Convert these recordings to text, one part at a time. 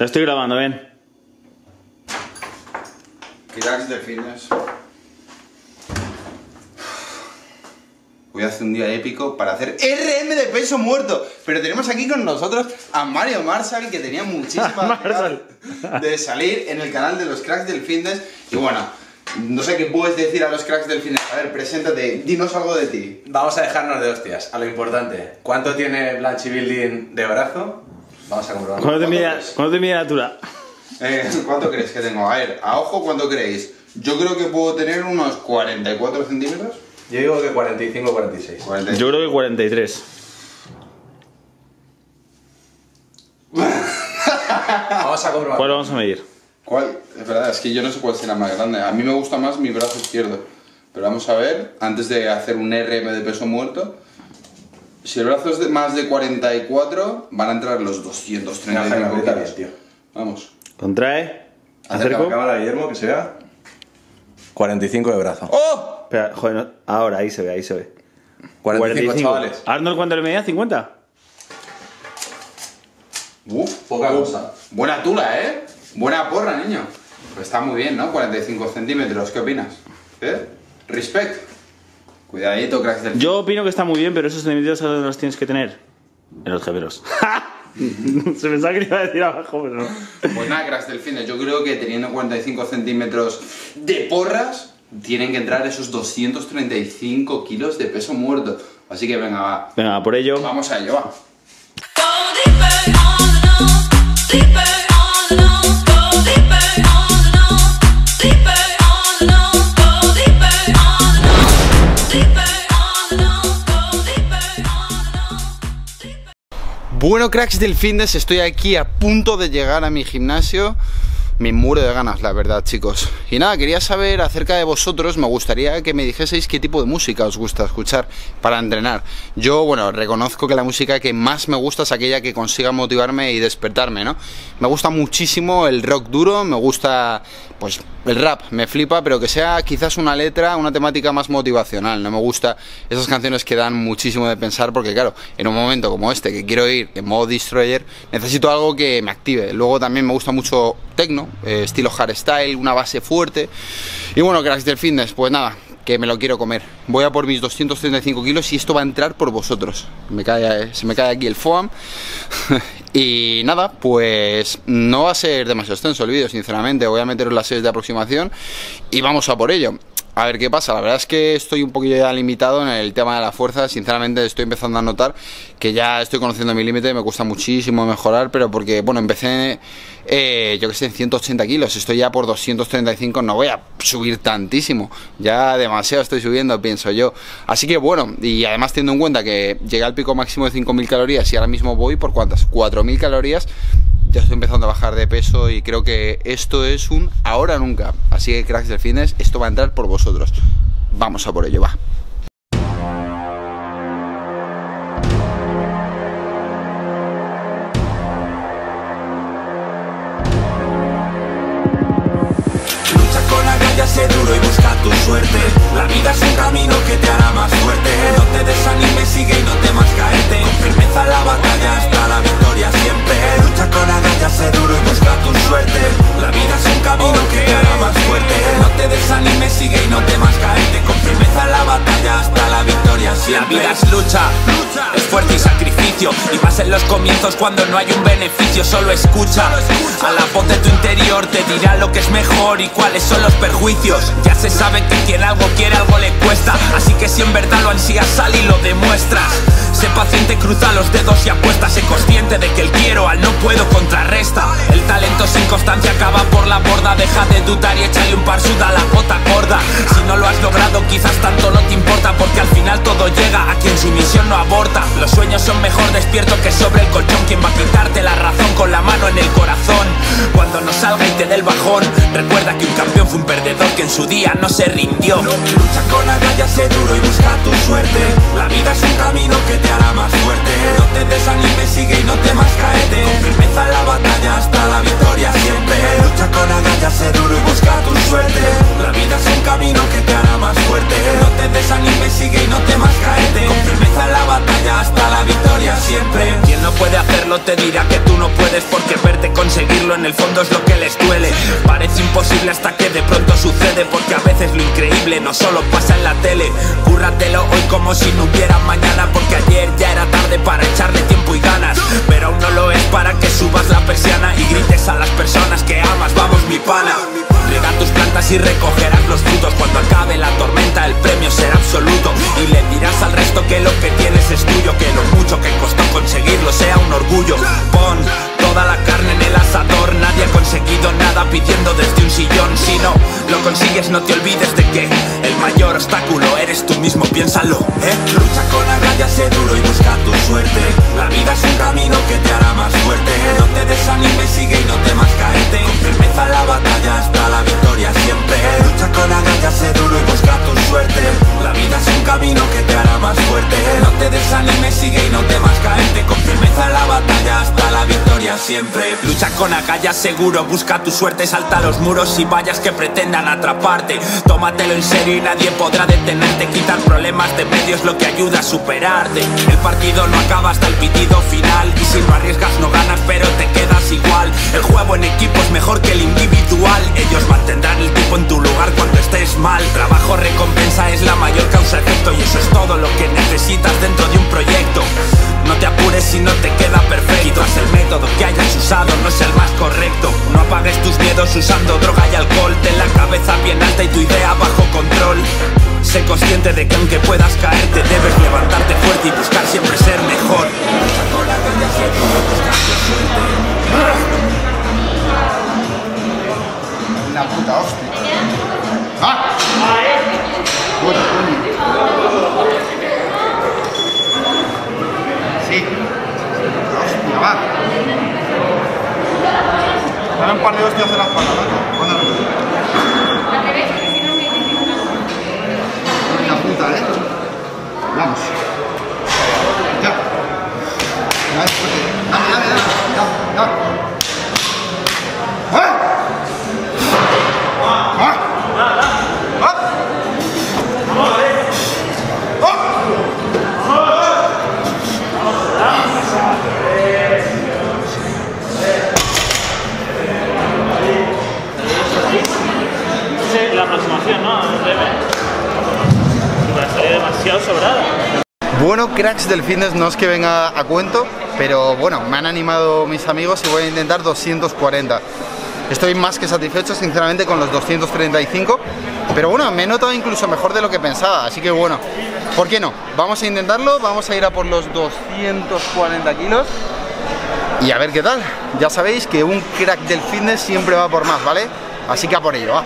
La estoy grabando, ven. Cracks de fitness. Voy a hacer un día épico para hacer RM de peso muerto. Pero tenemos aquí con nosotros a Mario Marshall, que tenía muchísimas ganas de salir en el canal de los cracks del fitness. Y bueno, no sé qué puedes decir a los cracks del fitness. A ver, preséntate, dinos algo de ti. Vamos a dejarnos de hostias, a lo importante. ¿Cuánto tiene Blanchy Building de brazo? Vamos a comprobarlo. ¿Cuándo te ¿Cuánto? ¿cuándo te mide la altura? Eh, ¿Cuánto crees que tengo? A ver, a ojo, ¿cuánto creéis? Yo creo que puedo tener unos 44 centímetros. Yo digo que 45 46. 40. Yo creo que 43. Vamos a comprobarlo. ¿Cuál vamos a medir? ¿Cuál? Es verdad, es que yo no sé cuál será más grande. A mí me gusta más mi brazo izquierdo. Pero vamos a ver, antes de hacer un RM de peso muerto, si el brazo es de más de 44, van a entrar los Mira, 235 Jaime, aprieta bien, kilos. tío. Vamos. Contrae. Acerca la cámara, Guillermo, que se vea. 45 de brazo. ¡Oh! Espera, joder, no- ahora ahí se ve, ahí se ve. 45, chavales. ¿Arnold cuánto le medía? ¿50? Uf, Poca cosa. Buena tula, ¿eh? Buena porra, niño. Pues está muy bien, ¿no? 45 centímetros, ¿qué opinas? ¿Eh? Respect. Cuidadito, cracks del... Yo opino que está muy bien, pero esos centímetros ¿dónde los tienes que tener? En los gemelos. se pensaba que le iba a decir abajo, pero no. Pues nada, cracks del fitness, yo creo que teniendo 45 centímetros de porras, tienen que entrar esos 235 kilos de peso muerto. Así que venga, va. Venga, por ello. Vamos a ello, va. Bueno, cracks del fitness, estoy aquí a punto de llegar a mi gimnasio. Me muero de ganas, la verdad, chicos. Y nada, quería saber acerca de vosotros, me gustaría que me dijeseis qué tipo de música os gusta escuchar para entrenar. Yo, bueno, reconozco que la música que más me gusta es aquella que consiga motivarme y despertarme, ¿no? Me gusta muchísimo el rock duro, me gusta, pues, el rap, me flipa, pero que sea quizás una letra, una temática más motivacional. No me gusta esas canciones que dan muchísimo de pensar, porque claro, en un momento como este, que quiero ir en modo destroyer, necesito algo que me active. Luego también me gusta mucho techno, eh, estilo hardstyle, una base fuerte. Y bueno, cracks del fitness, pues nada, que me lo quiero comer. Voy a por mis 235 kilos y esto va a entrar por vosotros. Me cae, se me cae aquí el foam. y nada, pues no va a ser demasiado extenso el vídeo, sinceramente. Voy a meteros las series de aproximación y vamos a por ello. A ver qué pasa, la verdad es que estoy un poquillo ya limitado en el tema de la fuerza, sinceramente estoy empezando a notar que ya estoy conociendo mi límite, me cuesta muchísimo mejorar, pero porque, bueno, empecé, eh, yo que sé, en 180 kilos, estoy ya por 235, no voy a subir tantísimo, ya demasiado estoy subiendo, pienso yo. Así que bueno, y además teniendo en cuenta que llegué al pico máximo de 5.000 calorías y ahora mismo voy por cuántas, 4.000 calorías, ya estoy empezando a bajar de peso y creo que esto es un ahora nunca. Así que cracks del fitness, esto va a entrar por vosotros. Vamos a por ello, va. Sé duro y busca tu suerte La vida es un camino que te hará más fuerte No te desanimes, sigue y no temas caerte En la batalla hasta la victoria siempre. Lucha con agallas, sé duro y busca tu suerte. La vida es un camino que te hará más fuerte. No te desanimes, sigue y no temas caerte Con firmeza. La batalla hasta la victoria siempre. La vida es lucha, es fuerte y sacrificio. Y más los comienzos cuando no hay un beneficio Solo escucha. A la voz de tu interior Te dirá lo que es mejor y cuáles son los perjuicios. Ya se sabe que quien algo quiere algo le cuesta. Así que si en verdad lo ansías sal y lo demuestras. Sé paciente, cruza los dedos y apuesta. Sé consciente de que el quiero al no puedo contrarresta. El talento sin constancia acaba por la borda. Deja de dudar y échale un par suda a la gota gorda. Si no lo has logrado quizás tanto no te importa Porque al final todo llega a quien su misión no aborta. Los sueños son mejor despierto que sobre el colchón Quien va a quitarte la razón con la mano en el corazón Cuando no salga y te dé el bajón. Recuerda que un campeón fue un perdedor que en su día no se rindió. Lucha con agallas, sé duro y busca tu suerte. La vida es un camino que te hará más fuerte. No te desanimes, sigue y no temas caerte Con firmeza en la batalla hasta la victoria siempre. Lucha te dirá que tú no puedes Porque verte conseguirlo en el fondo es lo que les duele. Parece imposible hasta que de pronto sucede, porque a veces lo increíble no solo pasa en la tele. Cúrratelo hoy como si no hubiera mañana, porque ayer ya era tarde para echarle tiempo y ganas. Pero aún no lo es para que subas la persiana y grites a las personas que amas. Vamos, mi pana. Riega tus plantas y recogerás los frutos. Cuando acabe la tormenta el premio será absoluto. Y le dirás al resto que lo que tienes es tuyo Que lo mucho que costó conseguirlo sea un orgullo. Pon toda la carne en el asador. Nadie ha conseguido nada pidiendo desde un sillón. Si no lo consigues no te olvides de que El mayor obstáculo eres tú mismo, piénsalo ¿eh? Lucha con agallas, sé duro y busca tu suerte. La vida es un camino que te hará más fuerte. No te desanimes, sigue y no temas caerte Firmeza la batalla hasta la victoria siempre. Lucha con agallas, sé duro y busca tu suerte. La vida es un camino que te hará más fuerte. No te desanimes, sigue y no temas caerte. Con firmeza la batalla hasta la victoria siempre Lucha con agallas, seguro, busca tu suerte Salta los muros y vallas que pretendan atraparte. Tómatelo en serio y nadie podrá detenerte. Quitar problemas de medio es lo que ayuda a superarte. El partido no acaba hasta el pitido final. Y si no arriesgas no ganas pero te quedas igual. El juego en equipo es mejor que el individual. Ellos mantendrán el tipo en tu lugar cuando estés mal. Trabajo recompensa es la mayor causa efecto Y eso es todo lo que necesitas dentro de un proyecto. No te apures si no te queda perfecto. Quizás el método que hayas usado es el más correcto. No apagues tus miedos usando droga y alcohol. Ten la cabeza bien alta y tu idea bajo control. Sé consciente de que aunque puedas caerte Debes levantarte fuerte y buscar siempre ser mejor. La puta hostia. ¡Ah! Bueno, coño. Sí. Hostia, va. Dame un par de hostias en la espalda, ¿no? Bueno. La puta, ¿eh? Vamos. Ya. Ya, fuerte. Dame, dame, dame. Ya, ya. ¡Ah! ¡Ah! ¡Ah! Sí, aproximación, ¿no? Debe. Pero salió demasiado sobrada. Bueno, cracks del fitness, no es que venga a cuento, pero bueno, me han animado mis amigos y voy a intentar 240. Estoy más que satisfecho, sinceramente, con los 235, pero bueno, me he notado incluso mejor de lo que pensaba, así que bueno, ¿por qué no? Vamos a intentarlo, vamos a ir a por los 240 kilos y a ver qué tal. Ya sabéis que un crack del fitness siempre va por más, ¿vale? Así que a por ello, va.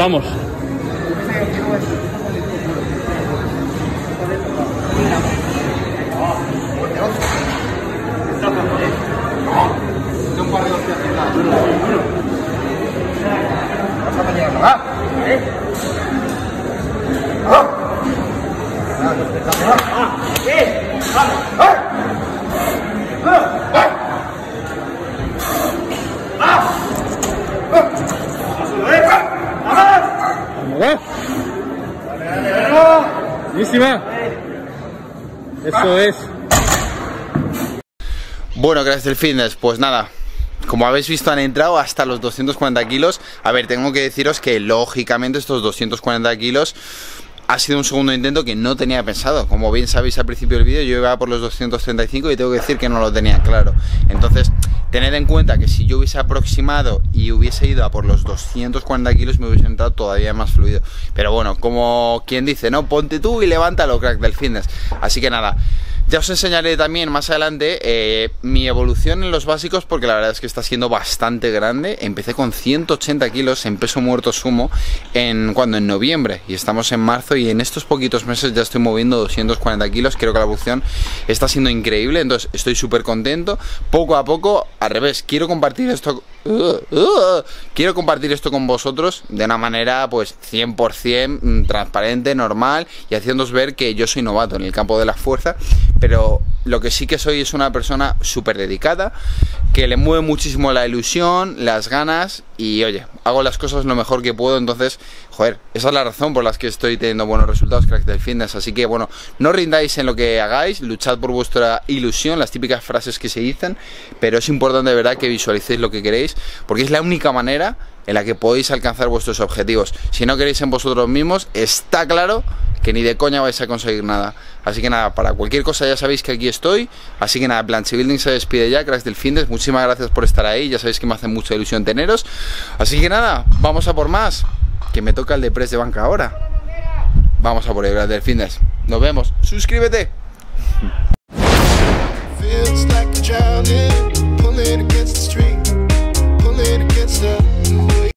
Vamos. Buenísima. Eso es. Bueno, gracias del fitness, pues nada. Como habéis visto han entrado hasta los 240 kilos. A ver, tengo que deciros que lógicamente estos 240 kilos ha sido un segundo intento que no tenía pensado. Como bien sabéis al principio del vídeo, yo iba por los 235 y tengo que decir que no lo tenía claro. Entonces, tened en cuenta que si yo hubiese aproximado y hubiese ido a por los 240 kilos, me hubiese entrado todavía más fluido. Pero bueno, como quien dice, no, ponte tú y levántalo, crack del fitness. Así que nada. Ya os enseñaré también más adelante eh, mi evolución en los básicos porque la verdad es que está siendo bastante grande. Empecé con 180 kilos en peso muerto sumo en cuando en noviembre y estamos en marzo y en estos poquitos meses ya estoy moviendo 240 kilos. Creo que la evolución está siendo increíble, entonces estoy súper contento. Poco a poco, al revés, quiero compartir esto quiero compartir esto con vosotros de una manera pues 100% mm, transparente, normal y haciéndoos ver que yo soy novato en el campo de la fuerza, pero lo que sí que soy es una persona súper dedicada, que le mueve muchísimo la ilusión, las ganas y oye, hago las cosas lo mejor que puedo, entonces, joder, esa es la razón por la que estoy teniendo buenos resultados, crack del fitness, así que bueno, no rindáis en lo que hagáis, luchad por vuestra ilusión, las típicas frases que se dicen, pero es importante de verdad que visualicéis lo que queréis, porque es la única manera en la que podéis alcanzar vuestros objetivos. Si no queréis en vosotros mismos, está claro que ni de coña vais a conseguir nada. Así que nada, para cualquier cosa ya sabéis que aquí estoy. Así que nada, Planche Building se despide ya, cracks del Findes. Muchísimas gracias por estar ahí. Ya sabéis que me hace mucha ilusión teneros. Así que nada, vamos a por más. Que me toca el de press de banca ahora. Vamos a por el del Findes. Nos vemos. Suscríbete.